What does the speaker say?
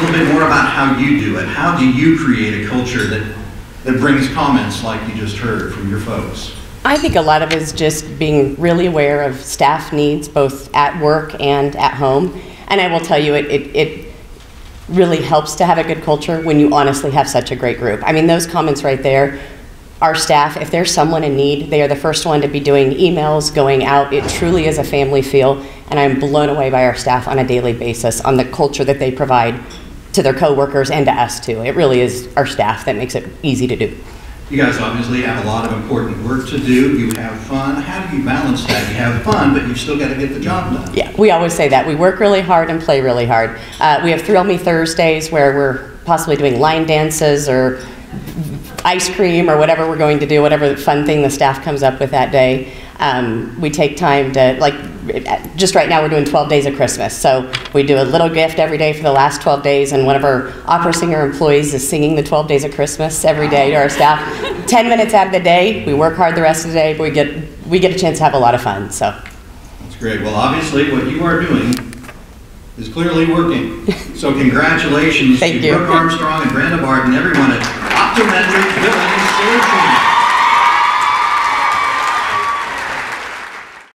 little bit more about how you do it. How do you create a culture that, that brings comments like you just heard from your folks? I think a lot of it is just being really aware of staff needs, both at work and at home. And I will tell you, it, it, it really helps to have a good culture when you honestly have such a great group. I mean, those comments right there, our staff, if there's someone in need, they are the first one to be doing emails, going out. It truly is a family feel, and I'm blown away by our staff on a daily basis on the culture that they provide to their coworkers and to us too. It really is our staff that makes it easy to do. You guys obviously have a lot of important work to do. You have fun. How do you balance that? You have fun, but you've still got to get the job done. Yeah, we always say that. We work really hard and play really hard. Uh, we have Thrill Me Thursdays where we're possibly doing line dances or ice cream or whatever we're going to do, whatever fun thing the staff comes up with that day. Um, we take time to, like, just right now we're doing 12 days of Christmas. So we do a little gift every day for the last 12 days, and one of our opera singer employees is singing the 12 days of Christmas every day to our staff. 10 minutes out of the day, we work hard the rest of the day, but we get, we get a chance to have a lot of fun. So That's great. Well, obviously, what you are doing is clearly working. So congratulations Thank to you. Brooke Armstrong and Brenda Barton, everyone at Optometric Billing Solutions.